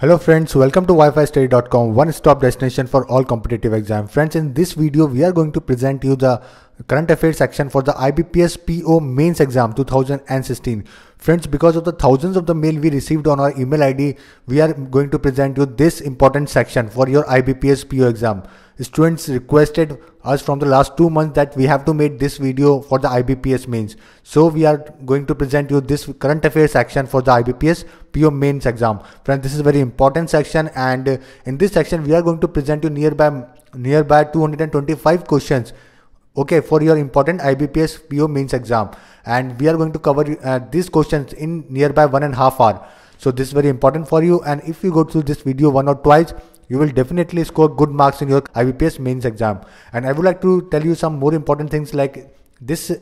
Hello friends, welcome to wifistudy.com, one-stop destination for all competitive exam. Friends, in this video, we are going to present you the current affairs section for the IBPS PO mains exam 2016. Friends, because of the thousands of the mail we received on our email ID, we are going to present you this important section for your IBPS PO exam. Students requested us from the last two months that we have to make this video for the IBPS mains. So we are going to present you this current affairs section for the IBPS PO mains exam. Friends, this is very important section and in this section we are going to present you nearby nearby 225 questions okay for your important IBPS PO mains exam and we are going to cover uh, these questions in nearby one and a half hour. So this is very important for you and if you go through this video one or twice you will definitely score good marks in your IBPS mains exam. And I would like to tell you some more important things like this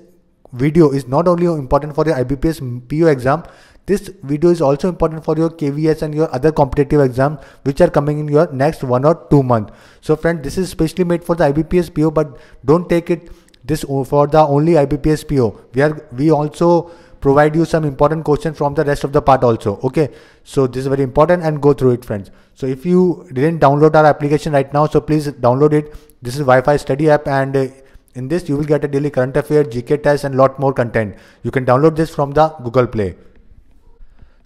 video is not only important for your IBPS PO exam this video is also important for your KVS and your other competitive exams which are coming in your next one or two months. So friend, this is specially made for the IBPS PO, but don't take it this for the only IBPS PO. We are we also provide you some important questions from the rest of the part also. Okay, so this is very important and go through it, friends. So if you didn't download our application right now, so please download it. This is Wi-Fi study app and. Uh, in this, you will get a daily current affair, GK test, and lot more content. You can download this from the Google Play.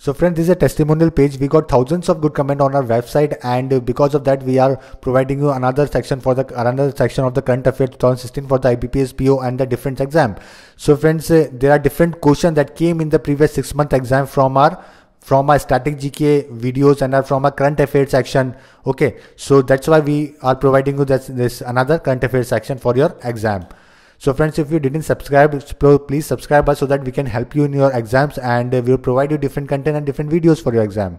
So friends, this is a testimonial page. We got thousands of good comment on our website and because of that we are providing you another section for the another section of the current affairs 2016 for the IBPS PO and the different exam. So friends, uh, there are different questions that came in the previous six month exam from our from our static GK videos and are from our current affairs section. Okay, so that's why we are providing you this, this another current affairs section for your exam. So friends, if you didn't subscribe, please subscribe us so that we can help you in your exams and we'll provide you different content and different videos for your exam.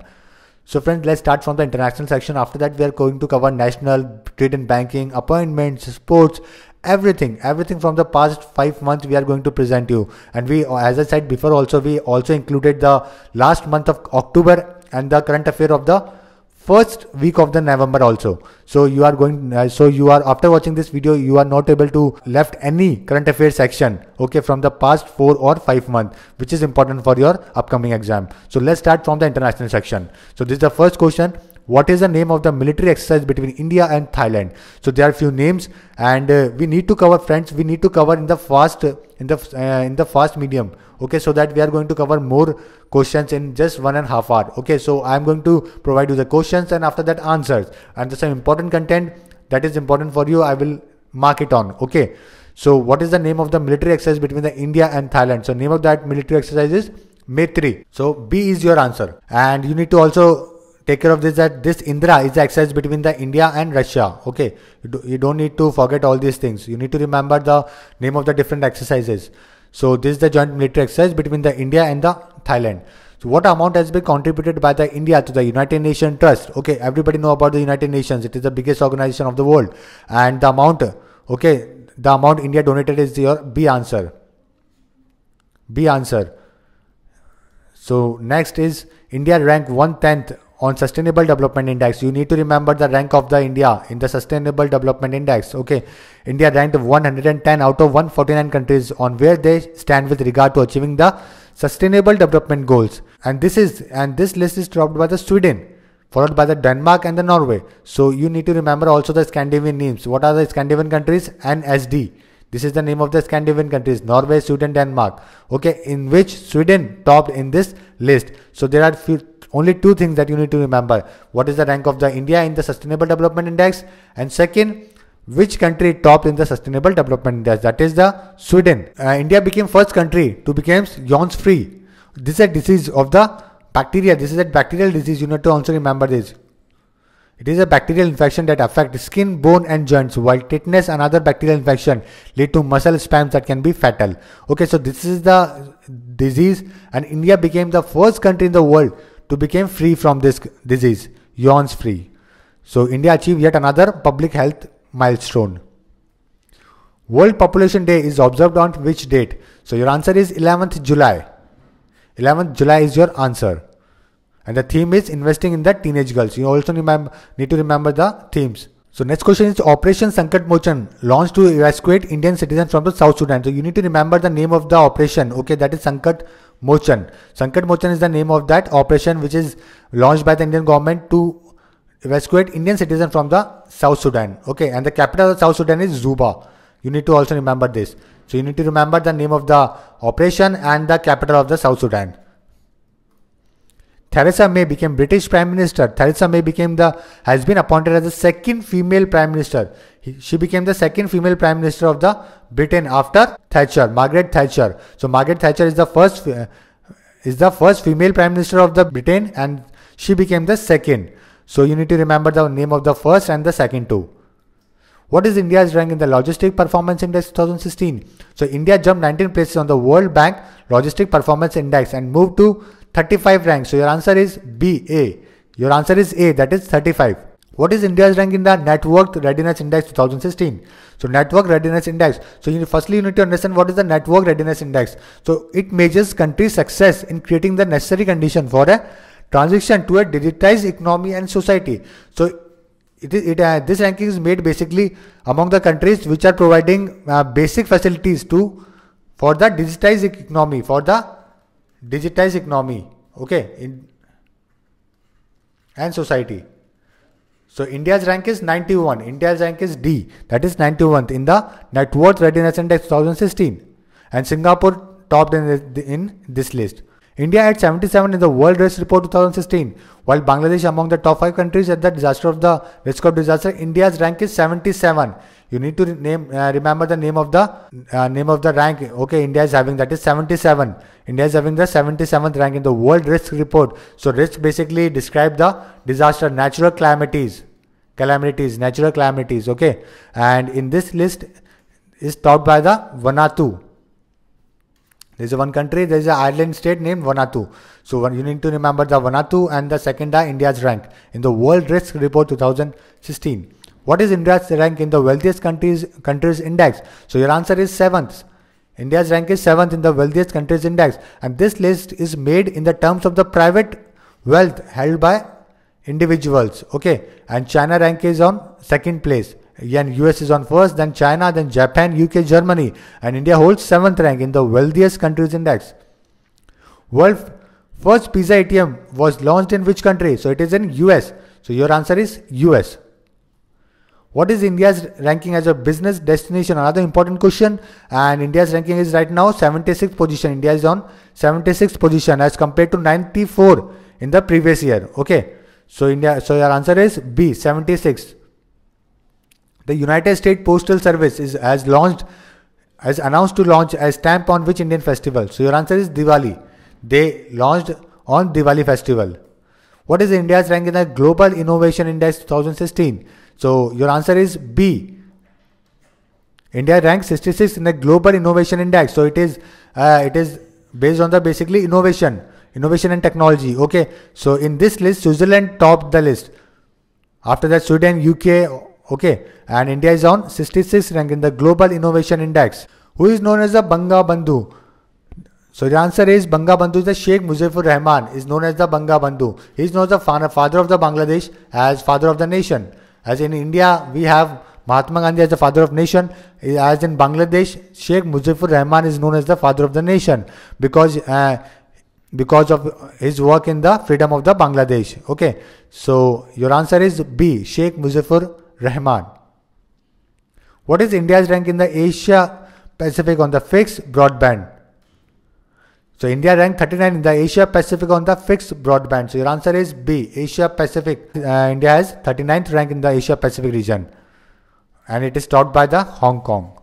So friends, let's start from the international section. After that, we are going to cover national, trade and banking, appointments, sports, everything, everything from the past five months we are going to present you. And we, as I said before also, we also included the last month of October and the current affair of the first week of the November also. So you are going, uh, so you are after watching this video, you are not able to left any current affairs section, okay, from the past four or five months, which is important for your upcoming exam. So let's start from the international section. So this is the first question what is the name of the military exercise between India and Thailand. So there are few names and uh, we need to cover friends, we need to cover in the fast, in the, uh, in the fast medium. Okay, so that we are going to cover more questions in just one and a half hour. Okay, so I'm going to provide you the questions and after that answers and there's some important content that is important for you. I will mark it on. Okay. So what is the name of the military exercise between the India and Thailand? So name of that military exercise is Maitri. So B is your answer. And you need to also take care of this that this Indra is the exercise between the India and Russia. Okay, you, do, you don't need to forget all these things. You need to remember the name of the different exercises. So this is the joint military exercise between the India and the Thailand. So what amount has been contributed by the India to the United Nations Trust? Okay, everybody know about the United Nations. It is the biggest organization of the world, and the amount. Okay, the amount India donated is your B answer. B answer. So next is India ranked one tenth on sustainable development index you need to remember the rank of the india in the sustainable development index okay? India ranked 110 out of 149 countries on where they stand with regard to achieving the sustainable development goals. And this is and this list is dropped by the sweden followed by the denmark and the norway. So you need to remember also the scandinavian names. What are the scandinavian countries? Nsd this is the name of the Scandinavian countries, Norway, Sweden, Denmark. Okay, in which Sweden topped in this list. So there are few only two things that you need to remember. What is the rank of the India in the Sustainable Development Index? And second, which country topped in the Sustainable Development Index? That is the Sweden. Uh, India became first country to become yaws free. This is a disease of the bacteria. This is a bacterial disease. You need to also remember this. It is a bacterial infection that affects skin, bone and joints while tetanus and other bacterial infection lead to muscle spasms that can be fatal. Okay, so this is the disease and India became the first country in the world to become free from this disease, yaws free. So India achieved yet another public health milestone. World Population Day is observed on which date? So your answer is 11th July. 11th July is your answer. And the theme is investing in the teenage girls. You also need to remember the themes. So next question is Operation Sankat Mochan launched to evacuate Indian citizens from the South Sudan. So you need to remember the name of the operation. Okay, that is Sankat Mochan. Sankat Mochan is the name of that operation which is launched by the Indian government to evacuate Indian citizens from the South Sudan. Okay, and the capital of South Sudan is Juba. You need to also remember this. So you need to remember the name of the operation and the capital of the South Sudan. Theresa May became British Prime Minister. Theresa May became the has been appointed as the second female Prime Minister. He, she became the second female Prime Minister of the Britain after Thatcher, Margaret Thatcher. So Margaret Thatcher is the first uh, is the first female Prime Minister of the Britain, and she became the second. So you need to remember the name of the first and the second too. What is India's rank in the Logistic Performance Index 2016? So India jumped 19 places on the World Bank Logistic Performance Index and moved to 35 rank. So your answer is B, A. Your answer is A, that is 35. What is India's rank in the Network Readiness Index 2016? So Network Readiness Index. So you, firstly you need to understand what is the Network Readiness Index. So it measures country success in creating the necessary condition for a transition to a digitized economy and society. So it is, it, uh, this ranking is made basically among the countries which are providing uh, basic facilities to for the digitized economy for the digitized economy okay in and society. So india's rank is 91 india's rank is d that is 91th in the network readiness index 2016 and singapore topped in, in this list India at 77 in the World Risk Report 2016, while Bangladesh among the top 5 countries at the disaster of the risk of disaster, India's rank is 77. You need to name uh, remember the name of the uh, name of the rank. Okay, India is having that is 77. India is having the 77th rank in the World Risk Report. So risk basically describe the disaster, natural calamities, calamities, natural calamities. Okay, and in this list is topped by the Vanuatu. There is one country, there is an island state named Vanuatu. So you need to remember the Vanuatu and the second are India's rank in the World Risk Report 2016. What is India's rank in the wealthiest countries countries index? So your answer is seventh. India's rank is seventh in the wealthiest countries index, and this list is made in the terms of the private wealth held by individuals. Okay, and China rank is on second place. Again, US is on first, then China, then Japan, UK, Germany, and India holds seventh rank in the wealthiest countries index. World first pizza ATM was launched in which country? So it is in US. So your answer is US. What is India's ranking as a business destination? Another important question. And India's ranking is right now 76th position. India is on 76th position as compared to 94 in the previous year. Okay. So India. So your answer is B. 76. The United States Postal Service is has launched, has announced to launch a stamp on which Indian festival? So your answer is Diwali. They launched on Diwali festival. What is India's rank in the Global Innovation Index 2016? So your answer is B. India ranks 66 in the Global Innovation Index. So it is uh, it is based on the basically innovation, innovation and technology. Okay. So in this list, Switzerland topped the list. After that, Sweden, UK, Okay, and India is on 66th rank in the Global Innovation Index. Who is known as the Banga Bandhu? So the answer is Banga Bandhu the Sheikh Mujibur Rahman is known as the Banga Bandhu. He is known as the father of the Bangladesh as father of the nation. As in India, we have Mahatma Gandhi as the father of nation. As in Bangladesh, Sheikh Mujibur Rahman is known as the father of the nation because uh, because of his work in the freedom of the Bangladesh. Okay, so your answer is B. Sheikh Mujibur Rahman. What is India's rank in the Asia Pacific on the fixed broadband? So India ranked 39 in the Asia Pacific on the fixed broadband. So your answer is B, Asia Pacific. Uh, India has 39th rank in the Asia Pacific region and it is topped by the Hong Kong.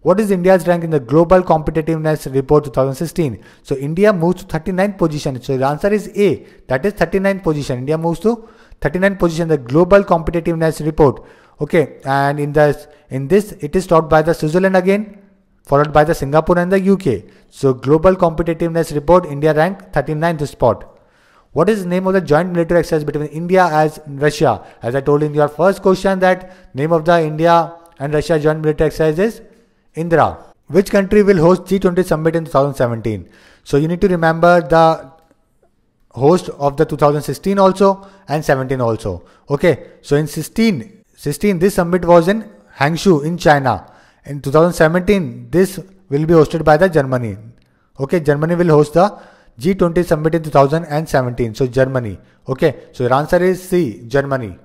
What is India's rank in the Global Competitiveness Report 2016? So India moves to 39th position. So the answer is A, that is 39th position. India moves to 39 position the global competitiveness report. Okay and in this in this it is taught by the switzerland again followed by the singapore and the uk so global competitiveness report india ranked 39th spot. What is the name of the joint military exercise between india and russia? As i told in your first question that name of the india and russia joint military exercise is indra which country will host g20 summit in 2017 so you need to remember the host of the 2016 also and 17 also. Okay, so in 16, 16 this summit was in Hangzhou in China. In 2017, this will be hosted by the Germany. Okay, Germany will host the G20 summit in 2017. So Germany. Okay, so your answer is C, Germany.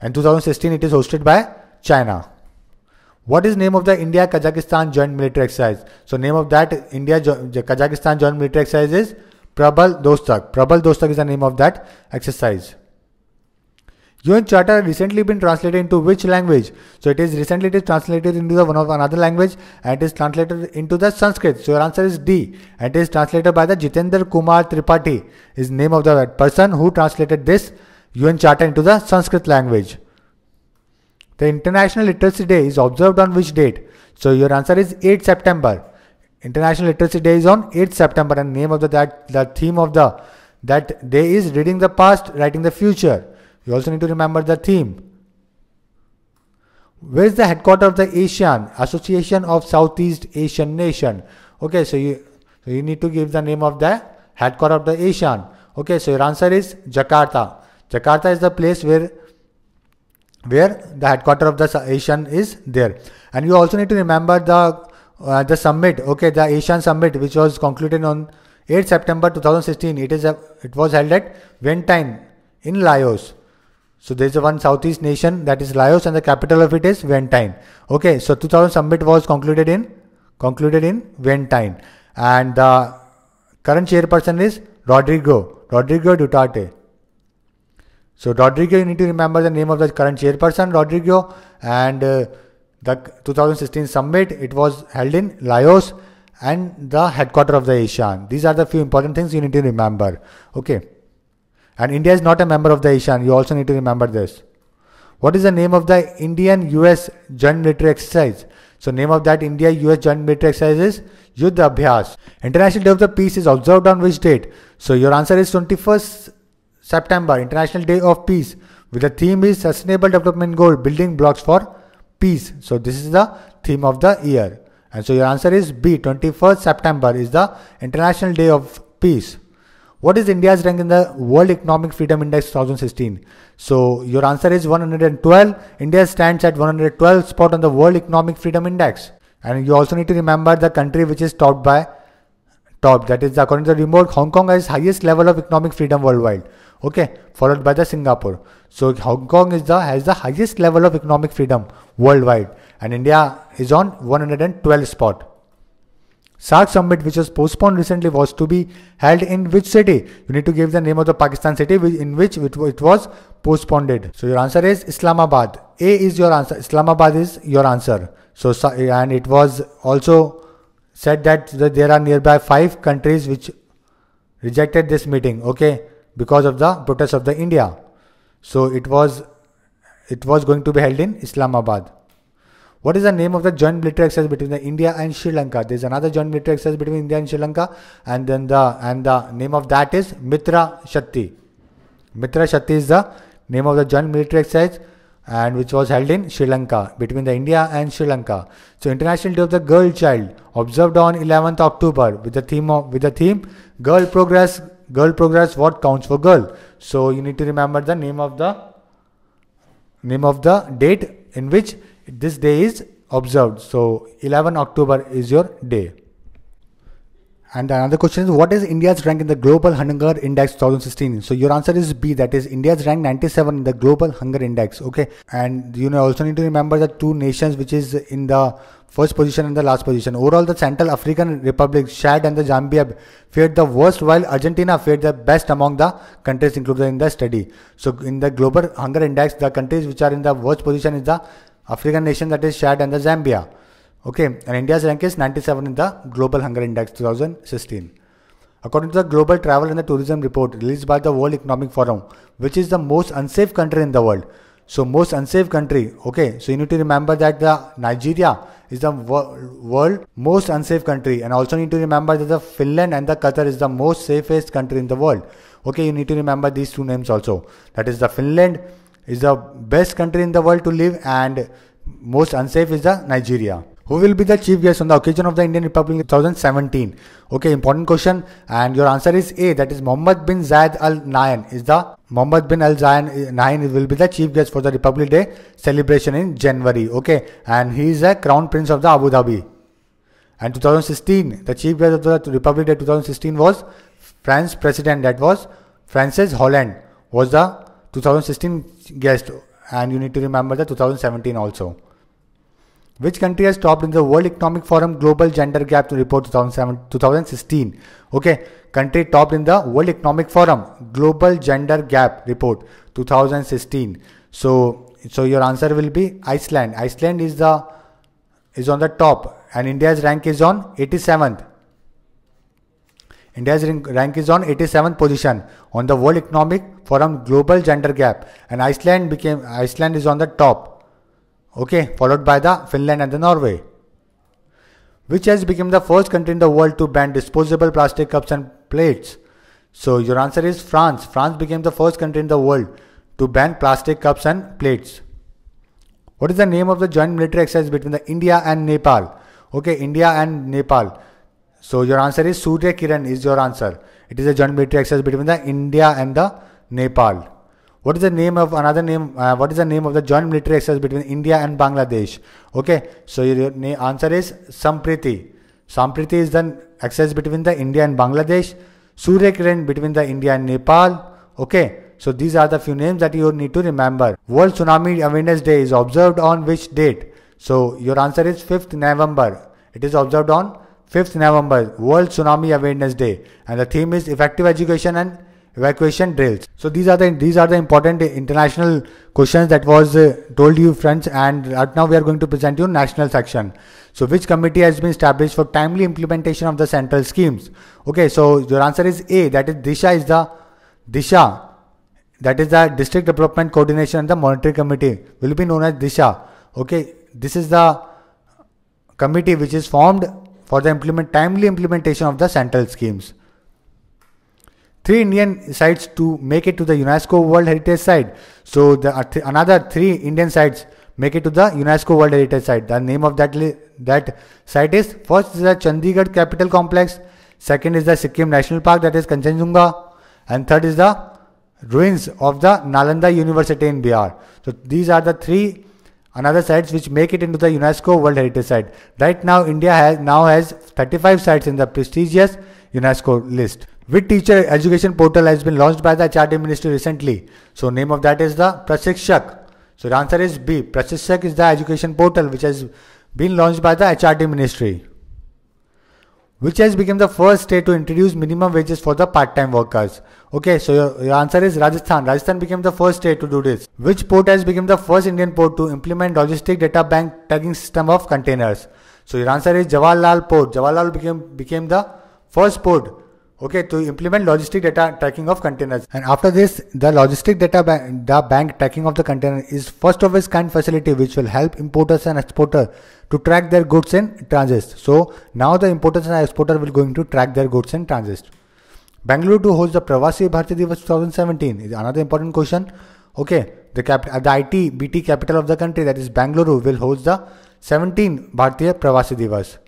And 2016 it is hosted by China. What is name of the India Kazakhstan joint military exercise? So name of that India Kazakhstan joint military exercise is Prabal Dostyk. Prabal Dostyk is the name of that exercise. UN Charter recently been translated into which language? So it is recently it is translated into the one of another language and it is translated into the Sanskrit. So your answer is D. And it is translated by the Jitendra Kumar Tripathi is name of the person who translated this UN Charter into the Sanskrit language. The International Literacy Day is observed on which date? So your answer is 8 September. International Literacy Day is on 8 September and name of the that the theme of the that day is reading the past, writing the future. You also need to remember the theme. Where is the headquarters of the ASEAN, Association of Southeast ASEAN Nation? Okay, so you, so you need to give the name of the headquarters of the ASEAN. Okay, so your answer is Jakarta. Jakarta is the place where where the headquarters of the Asian is there. And you also need to remember the uh, the summit, okay, the ASEAN summit, which was concluded on 8 September 2016. It is a, it was held at Vientiane in Laos. So there is one southeast nation that is Laos and the capital of it is Vientiane. Okay, so 2000 summit was concluded in concluded in Vientiane and the current chairperson is Rodrigo Rodrigo Duterte. So Rodrigo, you need to remember the name of the current chairperson Rodrigo and uh, the 2016 summit it was held in Laos and the headquarters of the ASEAN. These are the few important things you need to remember. Okay. And India is not a member of the ASEAN. You also need to remember this. What is the name of the Indian US joint military exercise? So name of that India US joint military exercise is Yuddha Abhyas. International Day of the Peace is observed on which date? So your answer is 21st September, International Day of Peace. With the theme is Sustainable Development Goal, Building Blocks for Peace. So this is the theme of the year. And so your answer is B. 21st September is the International Day of Peace. What is India's rank in the World Economic Freedom Index 2016? So your answer is 112. India stands at 112 spot on the World Economic Freedom Index. And you also need to remember the country which is topped by top. That is according to the report, Hong Kong has highest level of economic freedom worldwide. Okay, followed by the Singapore. So Hong Kong is the has the highest level of economic freedom worldwide, and India is on 112 spot. SAARC summit, which was postponed recently, was to be held in which city? You need to give the name of the Pakistan city in which it was postponed. So your answer is Islamabad. A is your answer. Islamabad is your answer. So and it was also said that there are nearby five countries which rejected this meeting. Okay, because of the protest of the India. So it was it was going to be held in Islamabad. What is the name of the joint military exercise between the India and Sri Lanka? There is another joint military exercise between India and Sri Lanka, and then the and the name of that is Mitra Shakti. Mitra Shakti is the name of the joint military exercise, and which was held in Sri Lanka between the India and Sri Lanka. So International Day of the Girl Child observed on 11th October with the theme of with the theme Girl Progress. Girl Progress. What counts for girl? So you need to remember the name of the name of the date in which this day is observed. So 11 October is your day. And another question is what is India's rank in the Global Hunger Index 2016? So your answer is B. That is India's rank 97 in the Global Hunger Index. Okay, and you know also need to remember the two nations which is in the first position and the last position. Overall, the Central African Republic, Chad, and the Zambia fared the worst, while Argentina fared the best among the countries included in the study. So in the Global Hunger Index, the countries which are in the worst position is the African nation that is Chad and the Zambia. Okay, and India's rank is 97 in the Global Hunger Index 2016. According to the Global Travel and the Tourism Report released by the World Economic Forum, which is the most unsafe country in the world. So most unsafe country, okay, so you need to remember that the Nigeria is the world most unsafe country and also need to remember that the Finland and the Qatar is the most safest country in the world. Okay, you need to remember these two names also. That is the Finland is the best country in the world to live and most unsafe is the Nigeria. Who will be the chief guest on the occasion of the Indian Republic in 2017? Okay, important question. And your answer is A. That is Mohammed bin Zayed Al Nahyan. Is the Mohammed bin Al Nahyan eh, will be the chief guest for the Republic Day celebration in January. Okay, and he is a crown prince of the Abu Dhabi. And 2016, the chief guest of the Republic Day 2016 was France president. That was Francis Hollande was the 2016 guest. And you need to remember the 2017 also. Which country has topped in the World Economic Forum Global Gender Gap Report 2016? Okay, country topped in the World Economic Forum Global Gender Gap Report 2016. So, so your answer will be Iceland. Iceland is the is on the top, and India's rank is on 87th. India's rank is on 87th position on the World Economic Forum Global Gender Gap, and Iceland became Iceland is on the top okay followed by the Finland and the Norway which has become the first country in the world to ban disposable plastic cups and plates. So your answer is France. France became the first country in the world to ban plastic cups and plates. What is the name of the joint military exercise between the India and Nepal? Okay India and Nepal. So your answer is Surya Kiran is your answer. It is a joint military exercise between the India and the Nepal what is the name of another name? Uh, what is the name of the joint military exercise between India and Bangladesh? Okay, so your answer is Sampriti. Sampriti is the exercise between the India and Bangladesh. Surya Kiran between the India and Nepal. Okay, so these are the few names that you need to remember. World Tsunami Awareness Day is observed on which date? So your answer is 5th November. It is observed on 5th November, World Tsunami Awareness Day, and the theme is effective education and evacuation drills. So these are the these are the important international questions that was uh, told you friends and right now we are going to present you national section. So which committee has been established for timely implementation of the central schemes? Okay so your answer is a that is disha is the disha that is the district development coordination and the monitoring committee will be known as disha. Okay this is the committee which is formed for the implement timely implementation of the central schemes three Indian sites to make it to the UNESCO World Heritage Site. So the uh, th another three Indian sites make it to the UNESCO World Heritage Site. The name of that that site is first is the Chandigarh Capital Complex, second is the Sikkim National Park that is Kanchenjunga, and third is the ruins of the Nalanda University in Bihar. So these are the three another sites which make it into the UNESCO World Heritage Site. Right now India has now has 35 sites in the prestigious UNESCO list. Which teacher education portal has been launched by the HRD ministry recently? So name of that is the Prashikshak. So the answer is B. Prashikshak is the education portal which has been launched by the HRD ministry. Which has become the first state to introduce minimum wages for the part-time workers? Okay, so your, your answer is Rajasthan. Rajasthan became the first state to do this. Which port has become the first Indian port to implement logistic data bank tagging system of containers? So your answer is Jawaharlal Port. Jawaharlal became became the first port okay to implement logistic data tracking of containers. And after this the logistic data bank, the bank tracking of the container is first of its kind facility which will help importers and exporters to track their goods in transit. So now the importers and exporters will going to track their goods in transit. Bangalore to host the Pravasi Bharatiya Divas 2017 is another important question. Okay the cap uh, the IT BT capital of the country that is Bangalore will host the 17 Bharatiya Pravasi Divas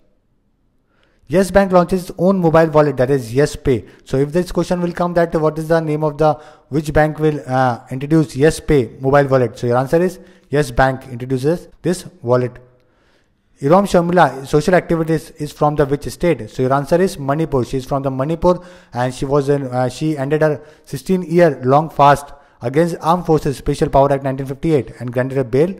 Yes Bank launches its own mobile wallet that is Yes Pay. So if this question will come that what is the name of the which bank will uh, introduce Yes Pay mobile wallet? So your answer is Yes Bank introduces this wallet. Irom Sharmila social activities is from the which state? So your answer is Manipur. She is from the Manipur and she was in, uh, she ended her 16 year long fast against Armed Forces Special Power Act 1958 and granted a bail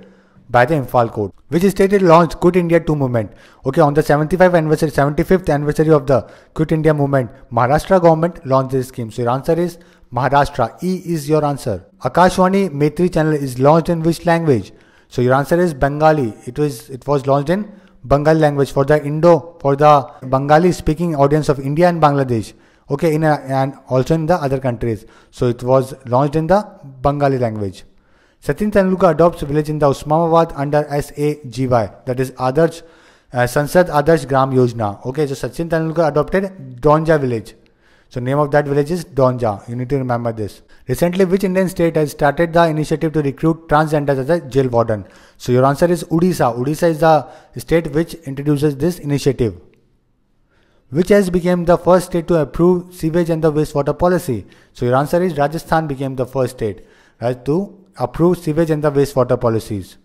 by the Imphal Court, which stated launched Quit India 2 movement. Okay, on the 75th anniversary, 75th anniversary of the Quit India movement, Maharashtra government launched this scheme. So your answer is Maharashtra. E is your answer. Akashwani Maitri channel is launched in which language? So your answer is Bengali. It was it was launched in Bengali language for the Indo for the Bengali speaking audience of India and Bangladesh. Okay, in a, and also in the other countries. So it was launched in the Bengali language. Sachin Tendulkar adopts village in the Osmanabad under SAGY, that is Adarsh, uh, Sansad Adarsh Gram Yojana. Okay, so Sachin Tendulkar adopted Donja village. So name of that village is Donja. You need to remember this. Recently, which Indian state has started the initiative to recruit transgenders as a jail warden? So your answer is Odisha. Odisha is the state which introduces this initiative. Which has become the first state to approve sewage and the wastewater policy? So your answer is Rajasthan became the first state right, to approve sewage and the wastewater policies.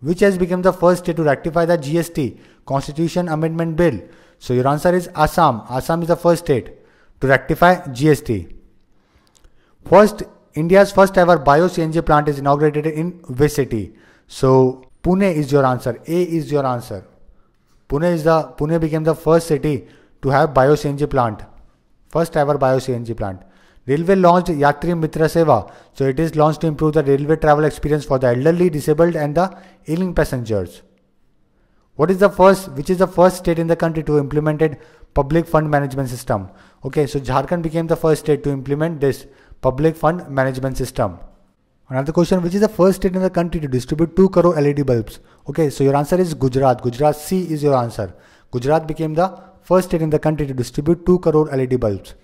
Which has become the first state to rectify the GST Constitution Amendment Bill? So your answer is Assam. Assam is the first state to rectify GST. First, India's first ever bio-CNG plant is inaugurated in which city? So Pune is your answer. A is your answer. Pune is the Pune became the first city to have bio-CNG plant. First ever bio-CNG plant. Railway launched Yatri Mitra Seva. So it is launched to improve the railway travel experience for the elderly, disabled and the ailing passengers. What is the first, which is the first state in the country to implemented public fund management system? Okay, so Jharkhand became the first state to implement this public fund management system. Another question, which is the first state in the country to distribute 2 crore LED bulbs? Okay, so your answer is Gujarat. Gujarat C is your answer. Gujarat became the first state in the country to distribute 2 crore LED bulbs.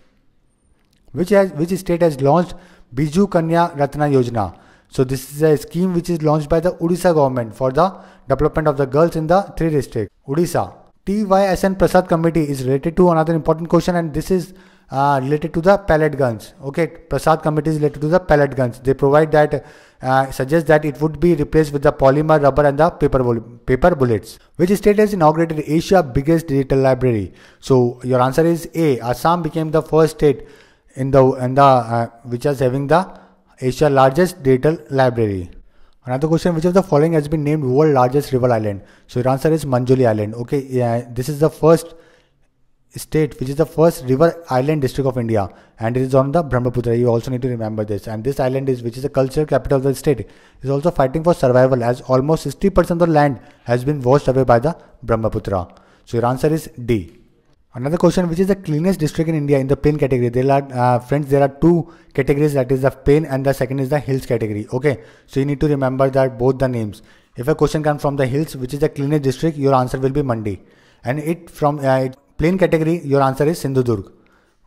Which, has, which state has launched Biju Kanya Ratna Yojana? So this is a scheme which is launched by the Odisha government for the development of the girls in the three districts. Odisha. TVSN Prasad committee is related to another important question and this is uh, related to the pellet guns. Okay, Prasad committee is related to the pellet guns. They provide that, uh, suggest that it would be replaced with the polymer, rubber and the paper, paper bullets. Which state has inaugurated Asia biggest digital library? So your answer is A. Assam became the first state in the, in the uh, which is having the Asia largest data library. Another question, which of the following has been named world largest river island? So your answer is Majuli Island. Okay, yeah, this is the first state which is the first river island district of India and it is on the Brahmaputra. You also need to remember this. And this island is which is the cultural capital of the state is also fighting for survival as almost 60% of the land has been washed away by the Brahmaputra. So your answer is D. Another question, which is the cleanest district in India in the plain category? There are, uh, friends, there are two categories that is the plain and the second is the hills category. Okay, so you need to remember that both the names. If a question comes from the hills, which is the cleanest district, your answer will be Mandi. And it from uh, plain category, your answer is Sindhudurg.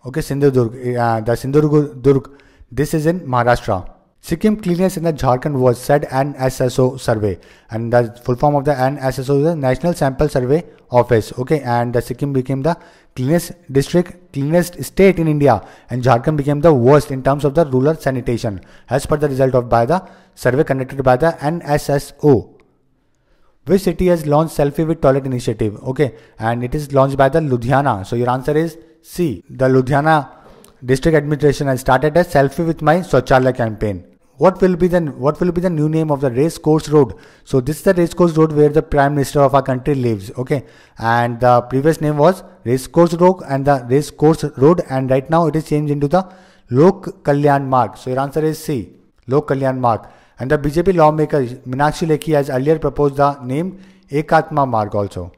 Okay, Sindhudurg. Uh, the Sindhudurg, this is in Maharashtra. Sikkim cleanliness in the Jharkhand was said NSSO survey and the full form of the NSSO is the National Sample Survey Office. Okay, and the Sikkim became the cleanest district, cleanest state in India and Jharkhand became the worst in terms of the rural sanitation as per the result of by the survey conducted by the NSSO. Which city has launched selfie with toilet initiative? Okay, and it is launched by the Ludhiana. So your answer is C. The Ludhiana district administration has started a selfie with my Swachalaya campaign what will be the what will be the new name of the race course road? So this is the race course road where the prime minister of our country lives okay? And the previous name was race course road and the race course road and right now it is changed into the lok kalyan marg. So your answer is c lok kalyan marg. And the bjp lawmaker minakshi lekhi has earlier proposed the name ekatma marg also.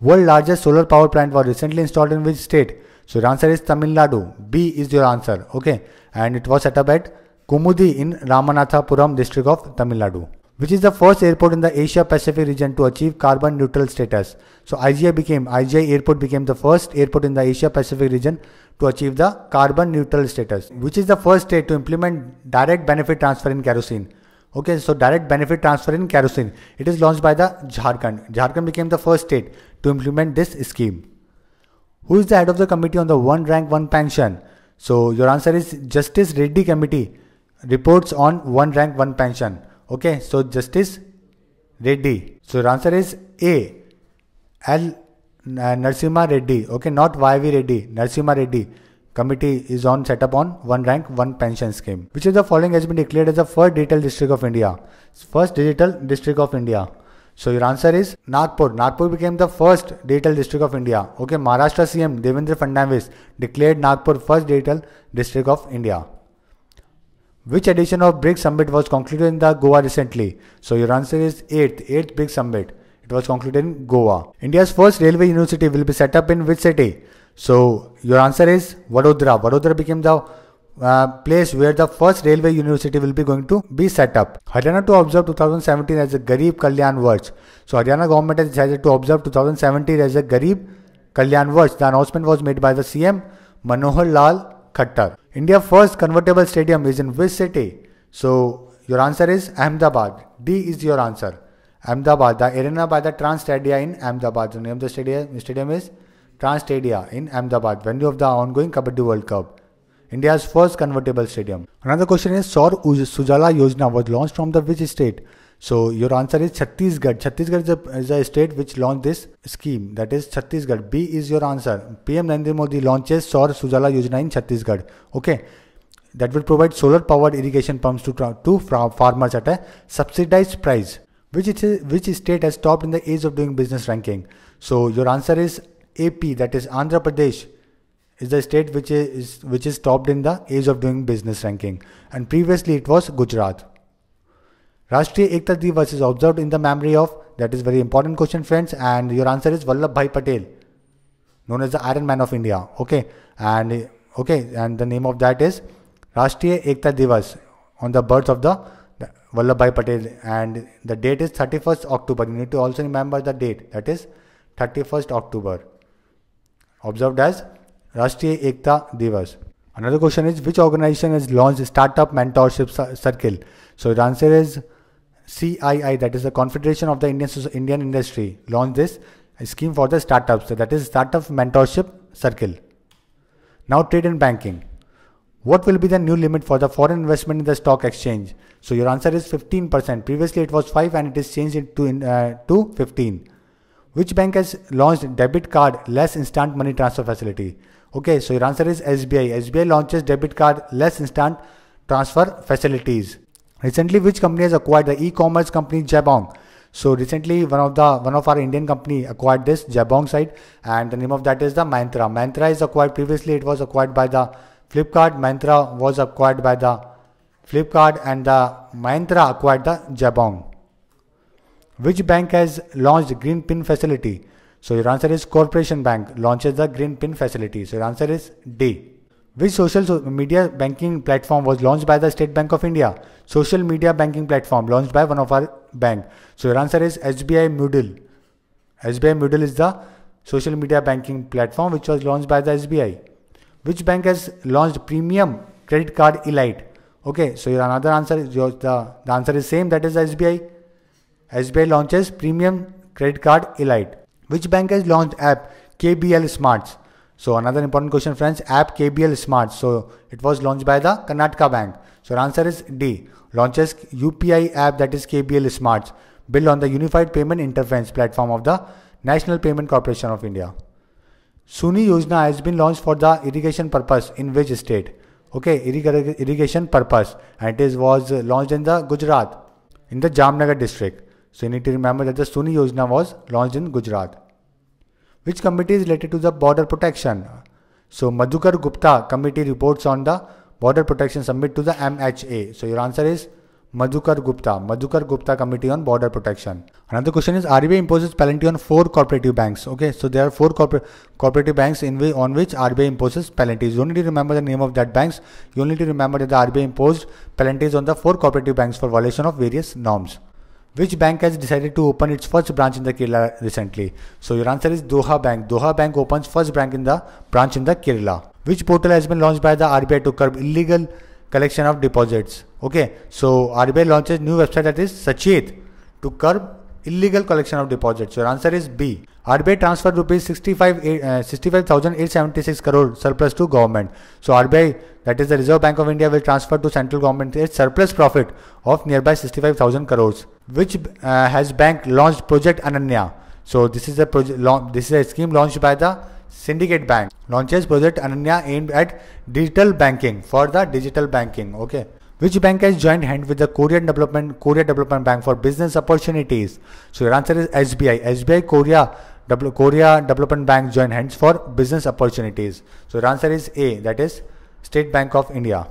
World largest solar power plant was recently installed in which state? So your answer is tamil nadu. B is your answer okay? And it was set up at Kumudi in Ramanathapuram district of Tamil Nadu, which is the first airport in the Asia Pacific region to achieve carbon neutral status. So IGI became IGI airport became the first airport in the Asia Pacific region to achieve the carbon neutral status, which is the first state to implement direct benefit transfer in kerosene. Okay, so direct benefit transfer in kerosene. It is launched by the Jharkhand. Jharkhand became the first state to implement this scheme. Who is the head of the committee on the one rank one pension? So your answer is Justice Reddy Committee reports on one rank one pension okay so justice reddy so your answer is a l uh, narsimha reddy okay not yv reddy narsimha reddy committee is on set up on one rank one pension scheme which of the following has been declared as the first digital district of india first digital district of india so your answer is Nagpur. Nagpur became the first digital district of India. Okay, Maharashtra CM Devendra Fadnavis declared Nagpur first digital district of India. Which edition of BRICS Summit was concluded in the Goa recently? So your answer is 8th, 8th BRICS Summit. It was concluded in Goa. India's first railway university will be set up in which city? So your answer is Vadodara. Vadodara became the uh, place where the first railway university will be going to be set up. Haryana to observe 2017 as a Garib Kalyan Varsh. So Haryana government has decided to observe 2017 as a Garib Kalyan Varsh. The announcement was made by the CM Manohar Lal Khattar. India first convertible stadium is in which city? So your answer is Ahmedabad. D is your answer. Ahmedabad, the arena by the Trans Stadia in Ahmedabad. The name of the stadium, stadium is Trans Stadia in Ahmedabad, venue of the ongoing Kabaddi World Cup. India's first convertible stadium. Another question is Saur Sujala Yojana was launched from the which state? So your answer is Chhattisgarh. Chhattisgarh is a, is a state which launched this scheme. That is Chhattisgarh. B is your answer. PM Narendra Modi launches Saur Sujala Yojana in Chhattisgarh. Okay. That will provide solar powered irrigation pumps to, to farmers at a subsidized price. Which, is, which state has topped in the age of doing business ranking? So your answer is AP. That is Andhra Pradesh is the state which is which is topped in the age of doing business ranking and previously it was Gujarat. Rashtriya Ekta Divas is observed in the memory of that is very important question friends and your answer is Vallabhbhai Patel known as the Iron Man of India. Okay and okay and the name of that is Rashtriya Ekta Divas on the birth of the Vallabhbhai Patel and the date is 31st October. You need to also remember the date that is 31st October. Observed as Rashtriya Ekta Divas. Another question is which organization has launched startup mentorship circle? So the answer is CII, that is the Confederation of the Indian, Indian Industry, launched this scheme for the startups, that is Startup Mentorship Circle. Now, trade and banking. What will be the new limit for the foreign investment in the stock exchange? So your answer is 15%. Previously it was 5 and it is changed to, uh, to 15. Which bank has launched debit card less instant money transfer facility? Okay, so your answer is SBI. SBI launches debit card less instant transfer facilities. Recently, which company has acquired the e-commerce company Jabong? So recently, one of the one of our Indian company acquired this Jabong site, and the name of that is the Myntra. Myntra is acquired previously. It was acquired by the Flipkart. Myntra was acquired by the Flipkart, and the Myntra acquired the Jabong. Which bank has launched Green Pin facility? So your answer is Corporation Bank launches the Green Pin facility. So your answer is D. Which social media banking platform was launched by the State Bank of India? Social media banking platform launched by one of our bank. So your answer is SBI Moodle. SBI Moodle is the social media banking platform which was launched by the SBI. Which bank has launched premium credit card Elite? Okay, so your another answer is your, the, the answer is same that is SBI. SBI launches premium credit card Elite. Which bank has launched app KBL Smarts? So another important question friends, app KBL Smart. So it was launched by the Karnataka Bank. So answer is D. Launches UPI app that is KBL Smart built on the Unified Payment Interface platform of the National Payment Corporation of India. Sauni Yojana has been launched for the irrigation purpose in which state? Okay, irrigation purpose and it is was launched in the Gujarat in the Jamnagar district. So you need to remember that the Sauni Yojana was launched in Gujarat. Which committee is related to the border protection? So Madhukar Gupta committee reports on the border protection submit to the MHA. So your answer is Madhukar Gupta. Madhukar Gupta Committee on Border Protection. Another question is RBI imposes penalty on four cooperative banks. Okay, so there are four cooperative banks in on which RBI imposes penalties. You only need to remember the name of that banks. You only need to remember that the RBI imposed penalties on the four cooperative banks for violation of various norms. Which bank has decided to open its first branch in the Kerala recently? So your answer is Doha Bank. Doha Bank opens first bank in the branch in the Kerala. Which portal has been launched by the RBI to curb illegal collection of deposits? Okay, so RBI launches new website that is Sachet to curb illegal collection of deposits. Your answer is B. RBI transferred rupees 65 uh, 65,876 crore surplus to government. So RBI that is the Reserve Bank of India will transfer to central government its surplus profit of nearby 65,000 crores. Which uh, has bank launched Project Ananya? So this is a project this is a scheme launched by the Syndicate Bank. Launches Project Ananya aimed at digital banking for the digital banking. Okay. Which bank has joined hand with the Korean Development Korea Development Bank for business opportunities? So your answer is SBI. SBI Korea Korea Development Bank joined hands for business opportunities. So your answer is A. That is State Bank of India.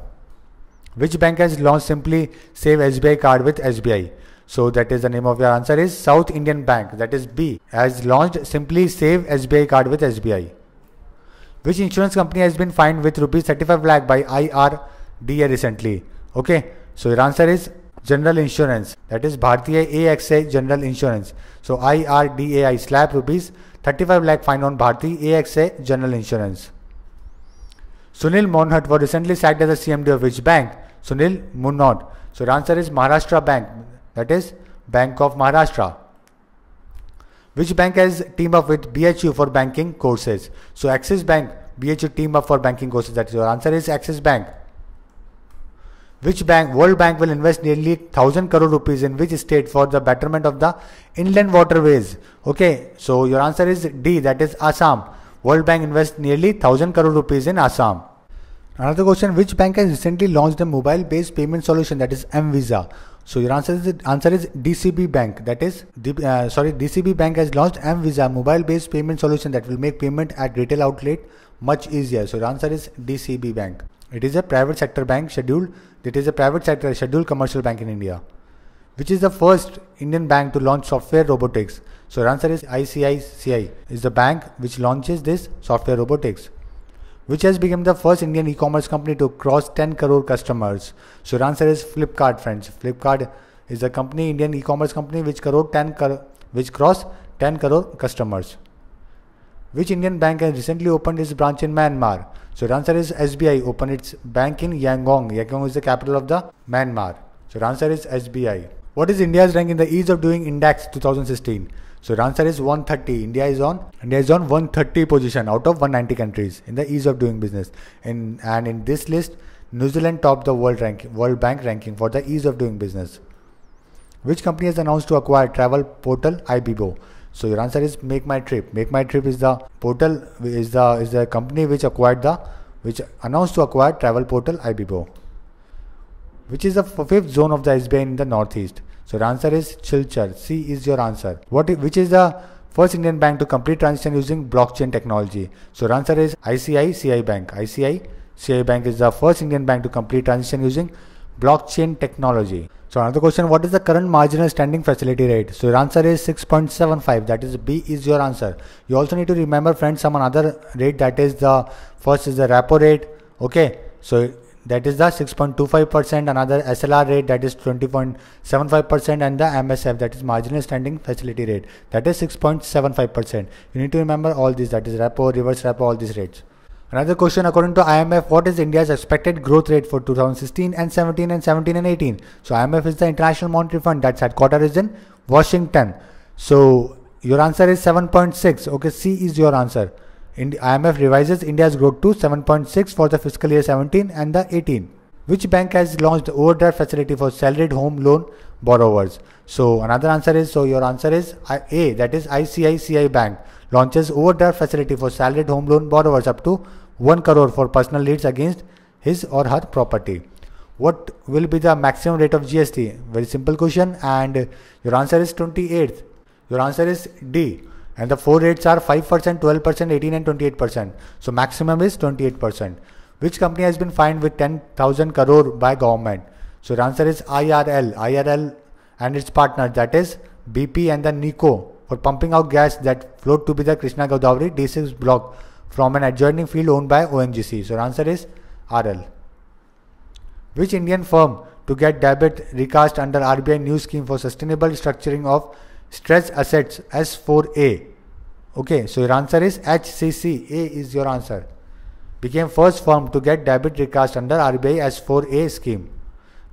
Which bank has launched Simply Save SBI card with SBI? So that is the name of your answer is South Indian Bank. That is B. Has launched Simply Save SBI card with SBI. Which insurance company has been fined with rupees 35 lakh by IRDA recently? Okay, so your answer is General Insurance. That is Bhartiya AXA General Insurance. So IRDAI slap rupees 35 lakh fine on Bharti AXA General Insurance. Sunil Monhut was recently sacked as the CMD of which bank? Sunil Monhut. So answer is Maharashtra Bank. That is Bank of Maharashtra. Which bank has team up with BHU for banking courses? So Axis Bank, BHU team up for banking courses. That is your answer is Axis Bank. Which bank, World Bank will invest nearly 1000 crore rupees in which state for the betterment of the inland waterways? Okay, so your answer is D, that is Assam. World Bank invests nearly 1000 crore rupees in Assam. Another question, which bank has recently launched a mobile based payment solution that is M-Visa? So your answer is answer is DCB Bank. That is, uh, sorry, DCB Bank has launched M-Visa mobile-based payment solution that will make payment at retail outlet much easier. So the answer is DCB Bank. It is a private sector bank scheduled. It is a private sector scheduled commercial bank in India, which is the first Indian bank to launch software robotics. So the answer is ICICI is the bank which launches this software robotics which has become the first Indian e-commerce company to cross 10 crore customers. So the answer is Flipkart, friends. Flipkart is a company, Indian e-commerce company, which crore 10 crore, which cross 10 crore customers. Which Indian bank has recently opened its branch in Myanmar? So the answer is SBI opened its bank in Yangon. Yangon is the capital of the Myanmar. So the answer is SBI. What is India's rank in the ease of doing index 2016? So the answer is 130. India is on India is on 130 position out of 190 countries in the ease of doing business. In and in this list, New Zealand topped the world rank World Bank ranking for the ease of doing business. Which company has announced to acquire travel portal Ibibo? So your answer is Make My Trip. Make My Trip is the portal is the is the company which acquired the which announced to acquire travel portal Ibibo. Which is the fifth zone of the SBI in the northeast? So the answer is Silchar. C is your answer. What which is the first Indian bank to complete transition using blockchain technology? So answer is ICICI Bank. ICICI Bank is the first Indian bank to complete transition using blockchain technology. So another question, what is the current marginal standing facility rate? So your answer is 6.75. That is B is your answer. You also need to remember friends some another rate that is the first is the repo rate. Okay. So that is the 6.25% another SLR rate that is 20.75% and the MSF that is marginal standing facility rate that is 6.75% you need to remember all these that is repo reverse repo all these rates. Another question according to IMF what is India's expected growth rate for 2016 and 17 and 17 and 18 so IMF is the international monetary fund that's headquarters is in Washington. So your answer is 7.6 okay C is your answer IMF revises India's growth to 7.6 for the fiscal year 17 and the 18. Which bank has launched the overdraft facility for salaried home loan borrowers? So another answer is so your answer is A that is ICICI Bank launches overdraft facility for salaried home loan borrowers up to 1 crore for personal needs against his or her property. What will be the maximum rate of GST? Very simple question and your answer is 28th. Your answer is D and the four rates are 5%, 12%, 18 and 28%. So maximum is 28%. Which company has been fined with 10,000 crore by government? So the answer is IRL. IRL and its partner that is BP and the Niko for pumping out gas that flowed to be the Krishna Godavari D6 block from an adjoining field owned by ONGC. So the answer is RL. Which Indian firm to get debit recast under RBI new scheme for sustainable structuring of stress assets S4A. Okay, so your answer is HCC. A is your answer. Became first firm to get debit recast under RBI S4A scheme.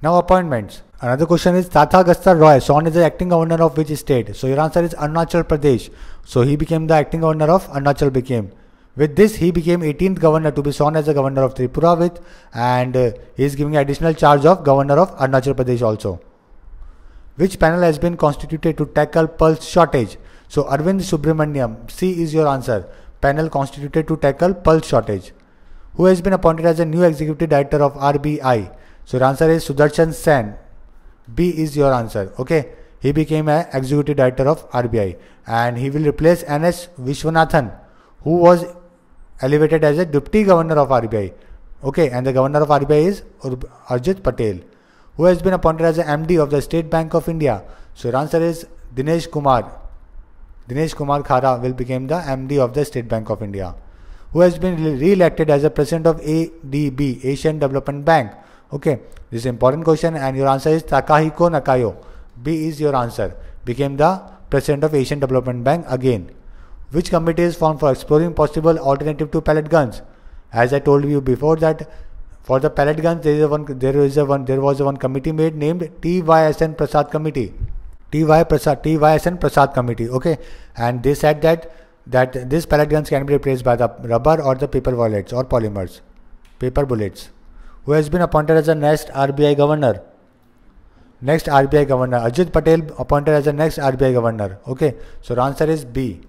Now appointments. Another question is Tathagata Roy, sworn is the acting governor of which state? So your answer is Arunachal Pradesh. So he became the acting governor of Arunachal became. With this, he became 18th governor to be sworn as the governor of Tripura with, and uh, he is giving additional charge of governor of Arunachal Pradesh also. Which panel has been constituted to tackle pulse shortage? So Arvind Subramaniam, C is your answer. Panel constituted to tackle pulse shortage. Who has been appointed as a new executive director of RBI? So the answer is Sudarshan Sen. B is your answer. Okay. He became an executive director of RBI and he will replace NS Vishwanathan who was elevated as a deputy governor of RBI. Okay, and the governor of RBI is Urjit Patel who has been appointed as the MD of the State Bank of India. So your answer is Dinesh Kumar. Dinesh Kumar Khara will become the MD of the State Bank of India, who has been re-elected as the president of ADB, Asian Development Bank. Okay, this is important question and your answer is Takehiko Nakao. B is your answer. Became the president of Asian Development Bank again. Which committee is formed for exploring possible alternative to pellet guns? As I told you before that for the pellet guns, there is one. There is a one. There was a one committee made named TVSN Prasad Committee. TV Prasad TVSN Prasad Committee. Okay, and they said that that these pellet guns can be replaced by the rubber or the paper bullets or polymers, paper bullets. Who has been appointed as the next RBI governor? Next RBI governor. Urjit Patel appointed as the next RBI governor. Okay. So the answer is B.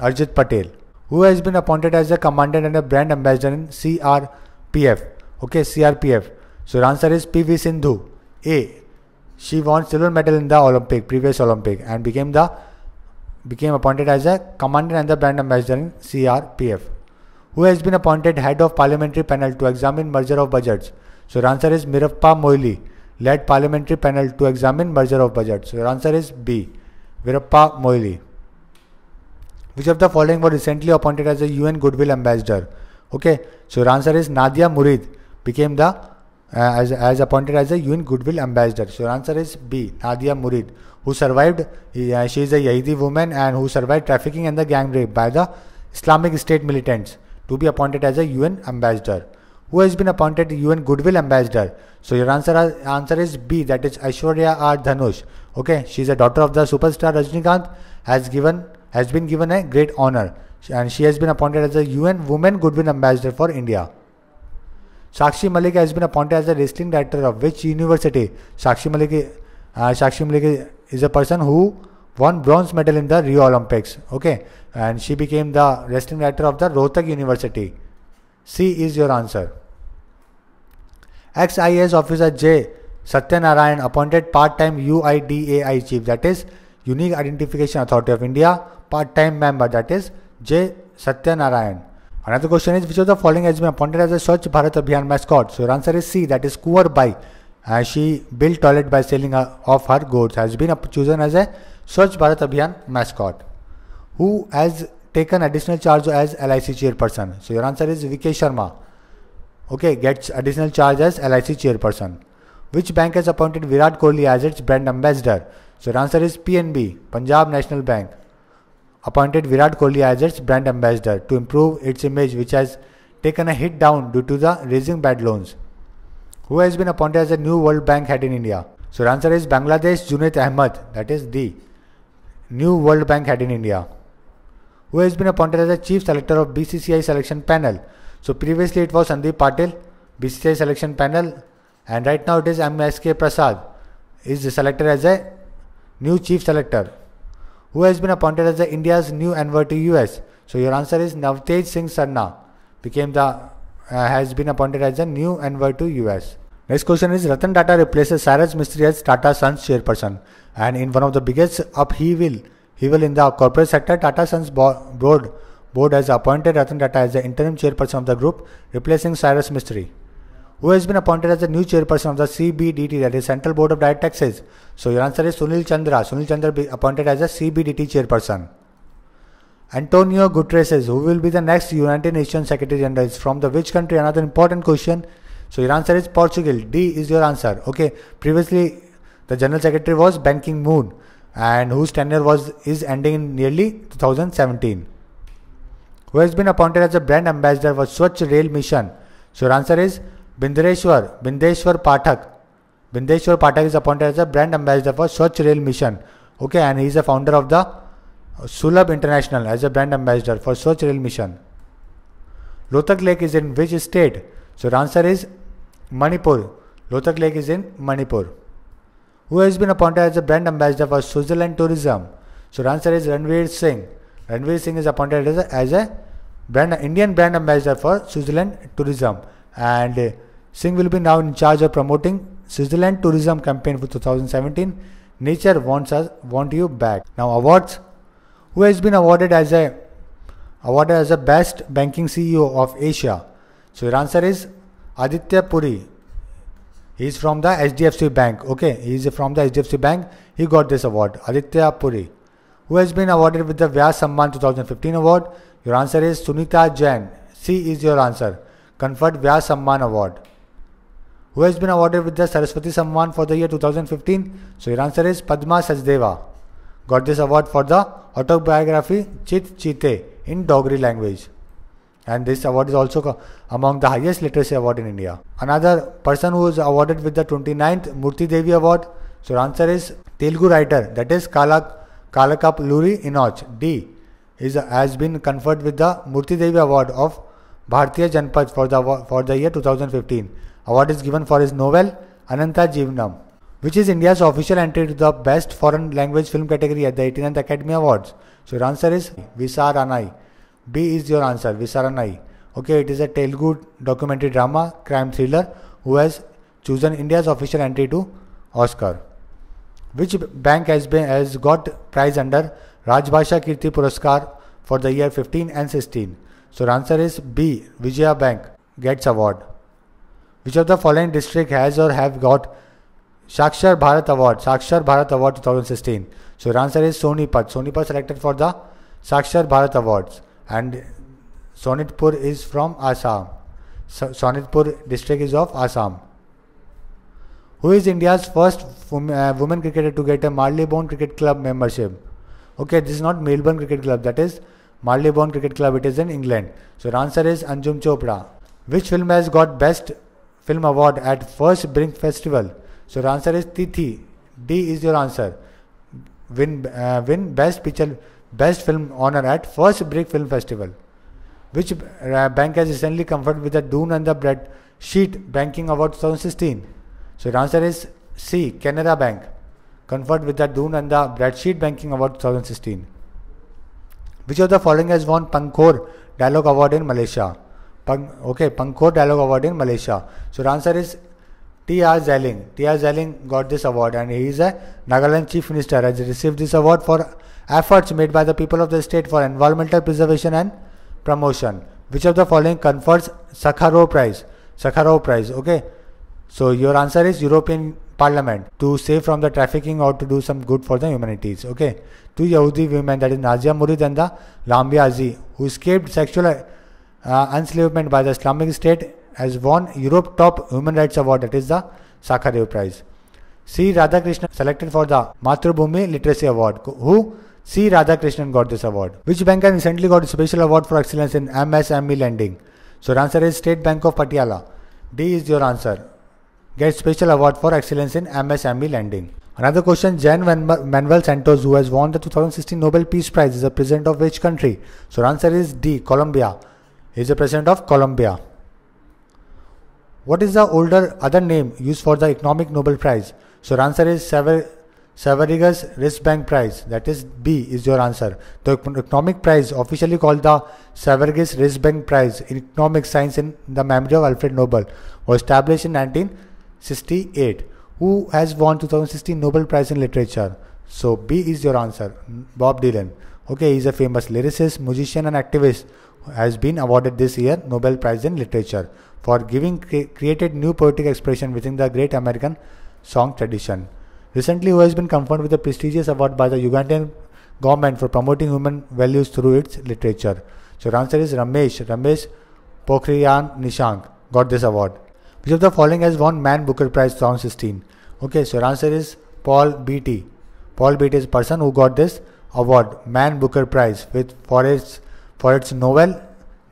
Urjit Patel. Who has been appointed as the commandant and a brand ambassador in CRPF? Okay, CRPF. So the answer is PV Sindhu. A. She won silver medal in the Olympic, previous Olympic, and became the became appointed as a commander and the brand ambassador in CRPF. Who has been appointed head of parliamentary panel to examine merger of budgets? So answer is Veerappa Moily, led parliamentary panel to examine merger of budgets. So the answer is B. Veerappa Moily. Which of the following were recently appointed as a UN Goodwill Ambassador? Okay, so the answer is Nadia Murad became the uh, as, as appointed as a UN Goodwill Ambassador. So your answer is B. Nadia Murad, who survived. Uh, she is a Yazidi woman and who survived trafficking and the gang rape by the Islamic State militants to be appointed as a UN Ambassador. Who has been appointed UN Goodwill Ambassador? So your answer answer is B. That is Aishwarya R. Dhanush. Okay, she is a daughter of the superstar Rajnikant. Has given has been given a great honor and she has been appointed as a UN Women Goodwill Ambassador for India. Sakshi Malik has been appointed as the wrestling director of which university? Sakshi Malik, uh, Sakshi Malik is a person who won bronze medal in the Rio Olympics. Okay, and she became the wrestling director of the Rohtak University. C is your answer. Ex-IAS officer J. Satyanarayan appointed part-time UIDAI chief that is Unique Identification Authority of India part-time member that is J. Satyanarayan. Another question is which of the following has been appointed as a Swachh Bharat Abhiyan mascot? So your answer is C that is Kuwar Bai. As she built toilet by selling off her goods has been chosen as a Swachh Bharat Abhiyan mascot. Who has taken additional charge as LIC chairperson? So your answer is VK Sharma. Okay, gets additional charge as LIC chairperson. Which bank has appointed Virat Kohli as its brand ambassador? So your answer is PNB, Punjab National Bank appointed Virat Kohli as its brand ambassador to improve its image, which has taken a hit down due to the raising bad loans. Who has been appointed as a new World Bank head in India? So the answer is Bangladesh Junaid Ahmed, that is the new World Bank head in India. Who has been appointed as the chief selector of BCCI selection panel? So previously it was Sandeep Patil, BCCI selection panel, and right now it is MSK Prasad is selected as a new chief selector who has been appointed as the India's new envoy to US. So your answer is Navtej Singh Sarna became the uh, has been appointed as the new envoy to US. Next question is Ratan Tata replaces Cyrus Mistry as Tata Sons chairperson, and in one of the biggest upheaval, will in the corporate sector, Tata Sons board board has appointed Ratan Tata as the interim chairperson of the group, replacing Cyrus Mistry who has been appointed as the new chairperson of the CBDT, that is Central Board of Direct Taxes. So your answer is Sunil Chandra. Sunil Chandra be appointed as the CBDT chairperson. Antonio Guterres, who will be the next United Nations Secretary General, is from the which country? Another important question. So your answer is Portugal. D is your answer. Okay. Previously, the General Secretary was Ban Ki-moon, and whose tenure was is ending in nearly 2017. Who has been appointed as a brand ambassador for Swachh Rail Mission? So your answer is Bindreshwar, Bindeshwar Pathak. Bindeshwar Pathak is appointed as a brand ambassador for Swachh Rail Mission. Okay, and he is a founder of the Sulabh International as a brand ambassador for Swachh Rail Mission. Loktak Lake is in which state? So the answer is Manipur. Loktak Lake is in Manipur. Who has been appointed as a brand ambassador for Switzerland Tourism? So the answer is Ranveer Singh. Ranveer Singh is appointed as a, as a brand Indian brand ambassador for Switzerland Tourism and Singh will be now in charge of promoting Switzerland tourism campaign for 2017. Nature wants us want you back. Now awards. Who has been awarded as a awarded as a best banking CEO of Asia? So your answer is Aditya Puri. He is from the HDFC Bank. Okay, he is from the HDFC Bank. He got this award. Aditya Puri. Who has been awarded with the Vyas Samman 2015 award? Your answer is Sunita Jain. C is your answer conferred Vyas Samman Award. Who has been awarded with the Saraswati Samman for the year 2015? So your answer is Padma Sachdeva. Got this award for the autobiography Chit Chite in Dogri language. And this award is also among the highest literacy award in India. Another person who is awarded with the 29th Murti Devi Award. So your answer is Telugu writer that is Kala Kolakaluri Enoch D is has been conferred with the Murti Devi Award of Bhartiya Jnanpith for the for the year 2015. Award is given for his novel Ananta Jeevanam, which is India's official entry to the Best Foreign Language Film category at the 89th Academy Awards. So your answer is Visaranai. B is your answer, Visaranai. Okay, it is a Telugu documentary drama, crime thriller, who has chosen India's official entry to Oscar. Which bank has been has got prize under Rajbhasha Kirti Puraskar for the year 15 and 16? So the answer is B. Vijaya Bank gets award. Which of the following district has or have got Sakshar Bharat Award, Sakshar Bharat Award 2016? So the answer is Sonipat. Sonipat selected for the Sakshar Bharat Awards and Sonitpur is from Assam. Sonitpur district is of Assam. Who is India's first uh, woman cricketer to get a Marylebone Cricket Club membership? Okay, this is not Melbourne Cricket Club, that is Marylebone Cricket Club, it is in England. So the answer is Anjum Chopra. Which film has got Best Film Award at First BRICS Festival? So the answer is Tithi. D is your answer. Win, uh, win Best Picture, Best Film honor at First BRICS Film Festival. Which uh, bank has recently conferred with the Dun and the Bread Sheet Banking Award 2016? So the answer is C. Canara Bank, conferred with the Dun and the Bradstreet Banking Award 2016. Which of the following has won Pangkor Dialogue Award in Malaysia? Pang, okay, Pangkor Dialogue Award in Malaysia. So the answer is T.R. Zeliang. T.R. Zeliang got this award and he is a Nagaland Chief Minister has received this award for efforts made by the people of the state for environmental preservation and promotion. Which of the following confers Sakharov Prize? Sakharov Prize, okay. So your answer is European Parliament to save from the trafficking or to do some good for the humanities. Okay. Two Yahudi women that is Nadia Murad and the Lamia Azi who escaped sexual uh, enslavement by the Islamic State has won Europe Top Human Rights Award that is the Sakharov Prize. C. Radhakrishnan selected for the Mathrubhumi Literacy Award. Who? C. Radhakrishnan got this award. Which bank has recently got a special award for excellence in MSME lending? So answer is State Bank of Patiala. D is your answer Get special award for excellence in MSME lending. Another question, Juan Manuel Santos, who has won the 2016 Nobel Peace Prize, is the president of which country? So answer is D, Colombia. He is the president of Colombia. What is the older other name used for the Economic Nobel Prize? So the answer is Sever Sveriges Riksbank Prize. That is B is your answer. The economic prize, officially called the Sveriges Riksbank Prize in Economic Science in the memory of Alfred Nobel, was established in 1968. Who has won 2016 Nobel Prize in Literature? So B is your answer. Bob Dylan. Okay, he is a famous lyricist, musician, and activist. Has been awarded this year Nobel Prize in Literature for giving cre- created new poetic expression within the great American song tradition. Recently, who has been conferred with a prestigious award by the Ugandan government for promoting human values through its literature. So, the answer is Ramesh. Ramesh Pokhriyal Nishank got this award. Which of the following has won Man Booker Prize 2016? Okay, so your answer is Paul Beatty. Paul Beatty is the person who got this award, Man Booker Prize, with for its for its novel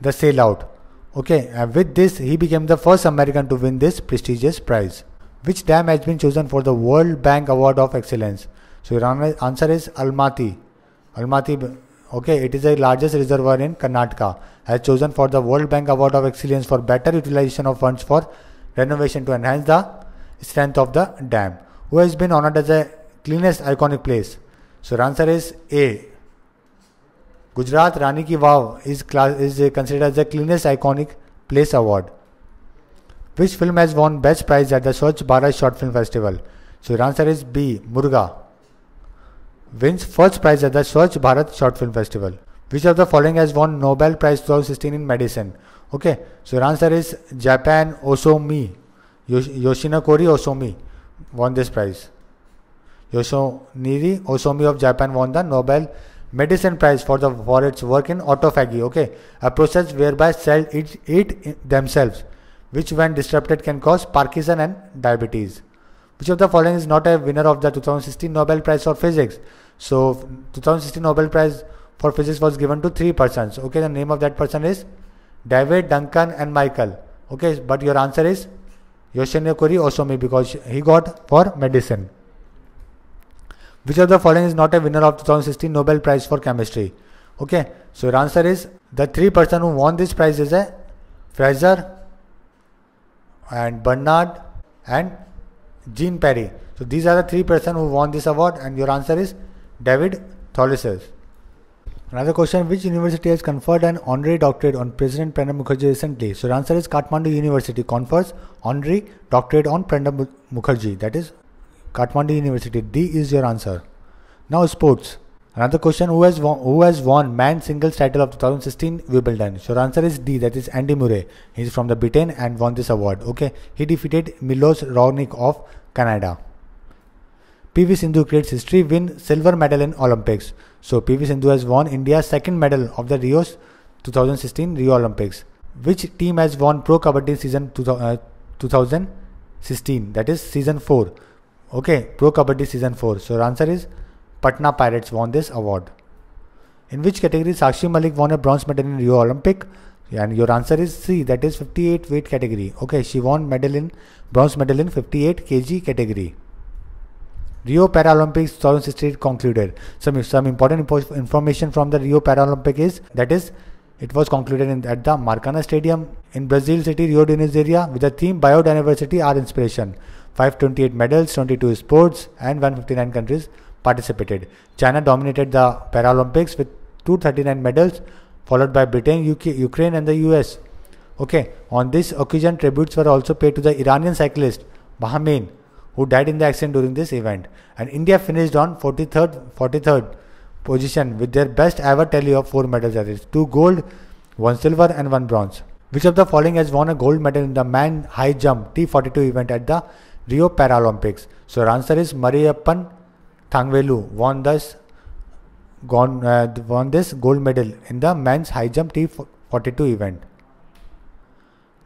The Sellout. Okay, and with this he became the first American to win this prestigious prize. Which dam has been chosen for the World Bank Award of Excellence? So your answer is Almatti. Almatti, okay, it is the largest reservoir in Karnataka. Has chosen for the World Bank Award of Excellence for better utilization of funds for renovation to enhance the strength of the dam. Who has been honored as the cleanest iconic place? So the answer is A. Gujarat Rani ki Vav is class is consider the cleanest iconic place award which film has won best prize at the Swachh Bharat short film festival so answer is B Murga wins first prize at the Swachh Bharat short film festival which of the following has won Nobel prize two thousand sixteen in medicine okay so answer is Japan Ohsumi Yoshinori Ohsumi won this prize Yoshinori Ohsumi of Japan won the Nobel Medicine Prize for the for its work in autophagy. Okay, a process whereby cells eat, eat themselves, which when disrupted can cause Parkinson and diabetes. Which of the following is not a winner of the 2016 Nobel Prize for Physics? So, 2016 Nobel Prize for Physics was given to three persons. Okay, the name of that person is David, Duncan, and Michael. Okay, but your answer is Yoshinori Ohsumi because he got for medicine. Which of the following is not a winner of 2016 Nobel Prize for Chemistry? Okay, so your answer is the three person who won this prize is a Fraser, and Bernard and Jean-Pierre. So these are the three person who won this award and your answer is David Thouless. Another question, which university has conferred an honorary doctorate on President Pranab Mukherjee recently? So the answer is Kathmandu University confers honorary doctorate on Pranab Mukherjee. That is Kathmandu University. D is your answer. Now sports. Another question, who has won, who has won man singles title of 2016 Wimbledon? So the answer is D, that is Andy Murray. He is from the Britain and won this award. Okay, he defeated Milos Raonic of Canada. PV Sindhu creates history, win silver medal in Olympics. So PV Sindhu has won India's second medal of the Rio's 2016 Rio Olympics. Which team has won Pro Kabaddi season 2016? Uh, that is season 4. Okay, Pro Kabaddi season 4. So answer is Patna Pirates won this award. In which category Sakshi Malik won a bronze medal in Rio Olympic? And your answer is C. That is 58 weight category. Okay, she won medal in bronze medal in 58 kg category. Rio Paralympics 2016 concluded. Some some important information from the Rio Paralympic is that is it was concluded in, at the Maracana Stadium in Brazil City, Rio de Janeiro, with the theme Biodiversity Our Inspiration. 528 medals, 22 sports, and 159 countries participated. China dominated the Paralympics with 239 medals, followed by Britain, UK, Ukraine, and the US. Okay, on this occasion, tributes were also paid to the Iranian cyclist Bahamain who died in the accident during this event. And India finished on 43rd, 43rd position with their best ever tally of four medals that is two gold, one silver and one bronze. Which of the following has won a gold medal in the man high jump T42 event at the Rio Paralympics? So our answer is Mariyappan Thangvelu won this gone, uh, won this gold medal in the men's high jump T42 event.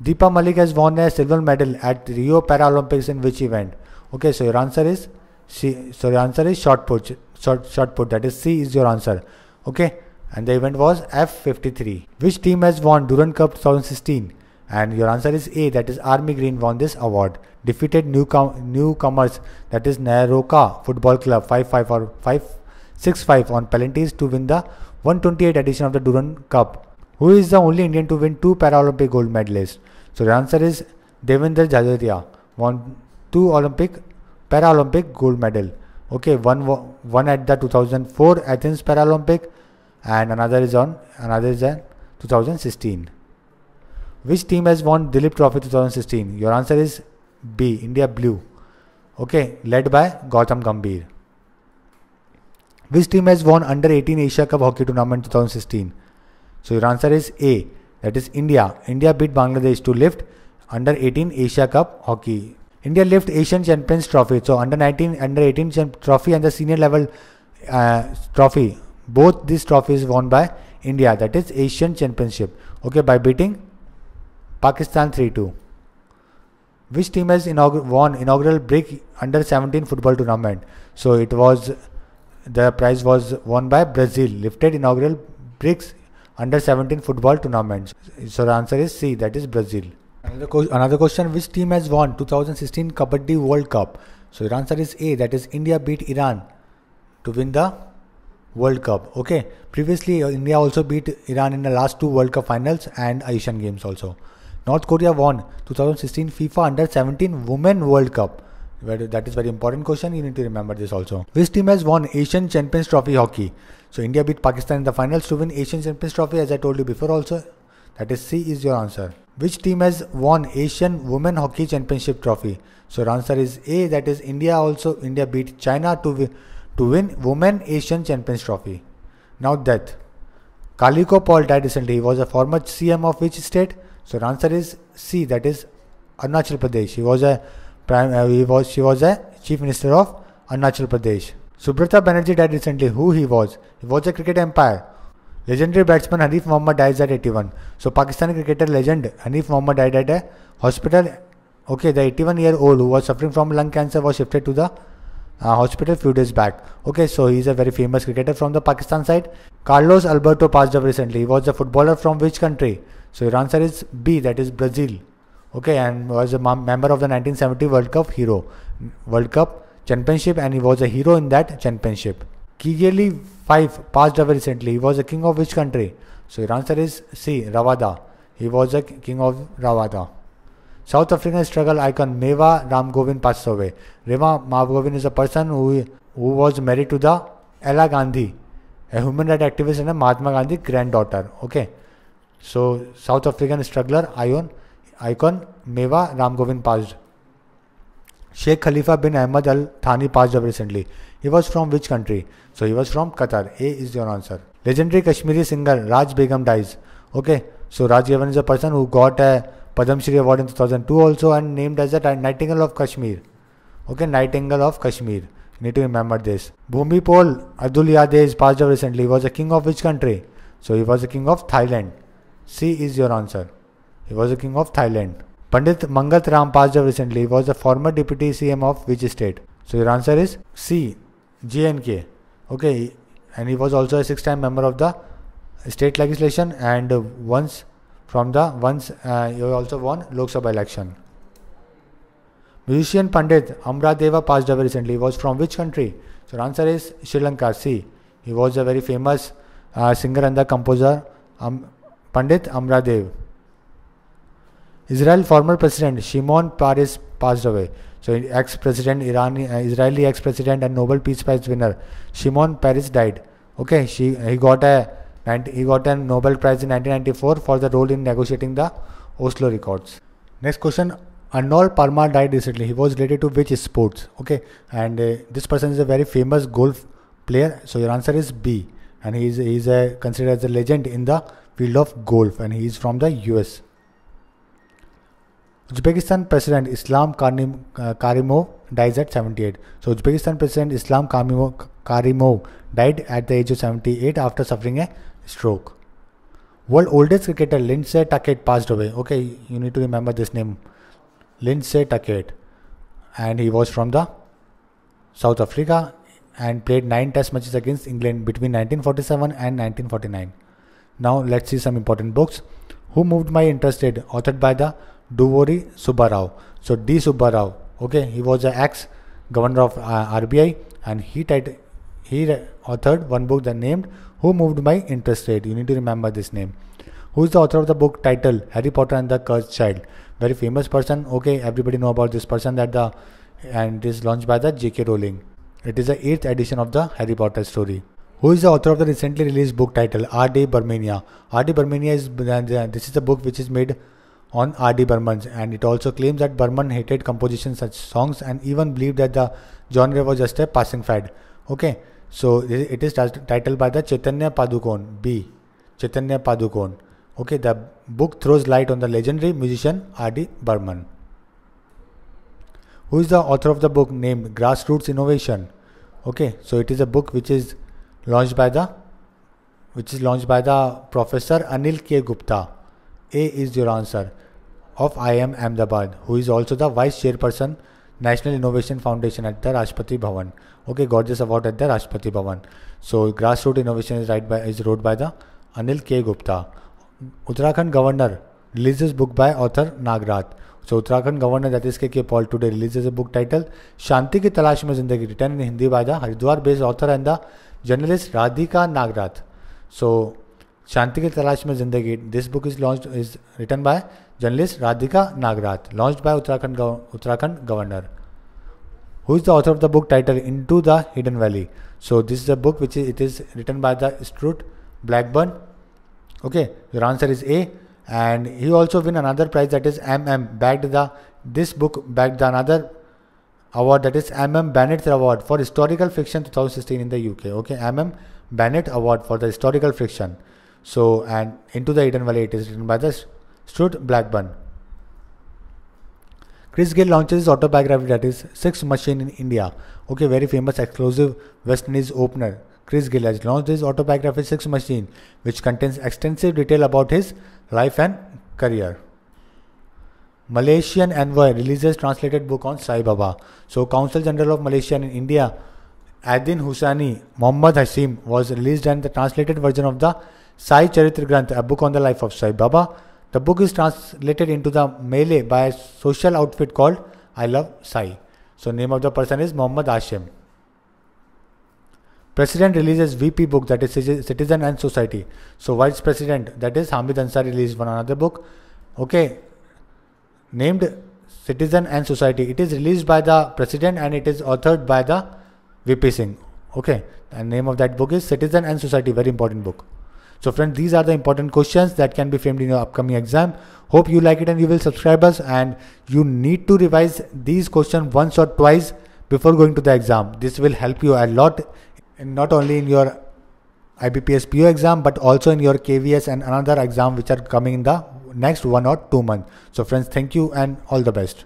Deepa Malik has won a silver medal at Rio Paralympics in which event? Okay, so your answer is C. So your answer is shot put. Short shot put. That is C is your answer. Okay, and the event was F53. Which team has won Durand Cup 2016? And your answer is A. That is Army Green won this award. Defeated newcom- newcomers that is NEROCA Football Club 5-5 or 5-6-5 on penalties to win the 128 edition of the Durand Cup. Who is the only Indian to win two Paralympic gold medalists? So the answer is Devendra Jhajharia won two Olympic Paralympic gold medal. Okay, one one at the 2004 Athens Paralympic, and another is on another is in 2016. Which team has won Duleep Trophy 2016? Your answer is B. India Blue. Okay, led by Gautam Gambhir. Which team has won Under 18 Asia Cup Hockey Tournament 2016? So your answer is A. That is India. India beat Bangladesh to lift Under 18 Asia Cup Hockey India lift Asian Champions Trophy. So under 19, under 18 trophy and the senior level uh, trophy. Both these trophies won by India. That is Asian Championship. Okay, by beating Pakistan 3-2. Which team has inaugural, won inaugural BRIC under 17 football tournament? So it was the prize was won by Brazil. Lifted inaugural BRICS under 17 football tournament. So the answer is C. That is Brazil. Another, co- another question Which team has won 2016 Kabaddi World Cup? So your answer is A. That is India beat Iran to win the World Cup. Okay. Previously, uh, India also beat Iran in the last two World Cup finals and Asian Games also. North Korea won 2016 FIFA Under 17 Women World Cup. That is very important question. You need to remember this also. Which team has won Asian Champions Trophy hockey? So India beat Pakistan in the finals to win Asian Champions Trophy, as I told you before also. That is C is your answer. Which team has won Asian Women Hockey Championship trophy? So your answer is A. That is India. Also, India beat China to win, to win Women Asian Champions trophy. Now that Kalikho Pul died recently. He was a former CM of which state? So your answer is C. That is Arunachal Pradesh. He was a prime. Uh, he was she was a chief minister of Arunachal Pradesh. Subrata Banerjee died recently. Who he was? He was a cricket empire. Legendary batsman Hanif Mohammad dies at 81. So Pakistani cricketer legend Hanif Mohammad died at a hospital. Okay, the 81 year old who was suffering from lung cancer was shifted to the uh, hospital few days back. Okay, so he's a very famous cricketer from the Pakistan side. Carlos Alberto passed away recently. He was a footballer from which country? So your answer is B, that is Brazil. Okay, and was a member of the 1970 World Cup hero, World Cup championship, and he was a hero in that championship. Kigeli 5 passed away recently. He was a king of which country? So your answer is C, Rwanda. He was a king of Rwanda. South African struggle icon Meva Ramgovind passed away. Rema Ramgovind is a person who, who was married to the Ella Gandhi, a human rights activist and a Mahatma Gandhi granddaughter. Okay. So South African struggler icon, icon Meva Ramgovind passed. Sheikh Khalifa bin Ahmad Al Thani passed away recently. He was from which country? So he was from Qatar. A is your answer. Legendary Kashmiri singer Raj Begum dies. Okay. So Raj is a person who got a Padam Shri Award in 2002 also and named as the Nightingale of Kashmir. Okay, Nightingale of Kashmir. You need to remember this. Bhumi Pol Abdul Yadeh is passed away recently. He was a king of which country? So he was a king of Thailand. C is your answer. He was a king of Thailand. Pandit Mangat Ram passed recently. Was the former deputy CM of which state? So your answer is C. JNK. Okay, and he was also a six-time member of the state legislation and once from the once uh, he also won Lok Sabha election. Musician Pandit Amaradeva passed recently. Was from which country? So the answer is Sri Lanka. C. He was a very famous uh, singer and the composer um, Pandit Amradev. Israel former president Shimon Peres passed away. So ex-president Irani, uh, Israeli ex-president and Nobel Peace Prize winner Shimon Peres died. Okay, she he got a he got a Nobel Prize in 1994 for the role in negotiating the Oslo Accords. Next question. Arnold Palmer died recently. He was related to which sports? Okay, and uh, this person is a very famous golf player. So your answer is B, and he is he is a, considered as a legend in the field of golf, and he is from the US. Uzbekistan President Islam uh, Karimov dies at 78. So Uzbekistan President Islam Karimov died at the age of 78 after suffering a stroke. World oldest cricketer Lindsay Tuckett passed away. Okay, you need to remember this name. Lindsay Tuckett. And he was from the South Africa and played 9 test matches against England between 1947 and 1949. Now let's see some important books. Who Moved My Interest rate? authored by the Duvvuri Subbarao. So D Subbarao, okay, he was the ex-governor of uh, RBI and he tied, he authored one book that named Who Moved My Interest Rate. You need to remember this name. Who is the author of the book titled Harry Potter and the Cursed Child? Very famous person. Okay, everybody know about this person that the and it is launched by the J.K. Rowling. It is the eighth edition of the Harry Potter story. Who is the author of the recently released book title R.D. Burmania? R.D. Burmania is this is a book which is made on R.D. Burman, and it also claims that Burman hated composition such songs and even believed that the genre was just a passing fad. Okay, so it is titled by the Chaitanya Padukone B. Chaitanya Padukone. Okay, the book throws light on the legendary musician R.D. Burman. Who is the author of the book named Grassroots Innovation? Okay, so it is a book which is launched by the which is launched by the professor Anil K. Gupta. A is your answer of IIM Ahmedabad, who is also the vice chairperson National Innovation Foundation at the Rashtrapati Bhavan. Okay, got this award at the Rashtrapati Bhavan. So grassroots innovation is right by is wrote by the Anil K. Gupta. Uttarakhand governor releases book by author Nagrat. So Uttarakhand governor that is KK Paul today releases a book titled Shanti ki Talash mein Zindagi written in Hindi by the Haridwar based author and the journalist Radhika Nagrath. So शांति की तलाश में ज़िंदगी। This book is launch is written by journalist Radhika Nagrath launch by Uttarakhand Uttarakhand governor. Who is the author of the book title in to the hidden valley so this is the book which is it is written by the Stuart Blackburn okay your answer is A and he also win another prize that is M M bagged the this book bagged the another award that is MM Bennett Award for Historical Fiction 2016 in the UK. Okay, MM Bennett Award for the Historical Fiction. So, and Into the Hidden Valley, it is written by the Stuart Blackburn. Chris Gayle launches his autobiography that is Six Machine in India. Okay, very famous exclusive West Indies opener. Chris Gayle has launched his autobiography Six Machine, which contains extensive detail about his life and career. Malaysian envoy releases translated book on Sai Baba. So, Council General of Malaysia in India, Adin Husani Muhammad Hashim, was released and the translated version of the Sai Charitra Granth, a book on the life of Sai Baba. The book is translated into the Malay by a social outfit called I Love Sai. So name of the person is Muhammad Ashim. President releases VP book that is Citizen and Society. So Vice President that is Hamid Ansari released one another book. Okay. Named Citizen and Society. It is released by the president and it is authored by the VP Singh. Okay, the name of that book is Citizen and Society. Very important book. So friends, these are the important questions that can be framed in your upcoming exam. Hope you like it and you will subscribe us and you need to revise these questions once or twice before going to the exam. This will help you a lot, not only in your IBPS PO exam, but also in your KVS and another exam which are coming in the next one or two months. So friends, thank you and all the best.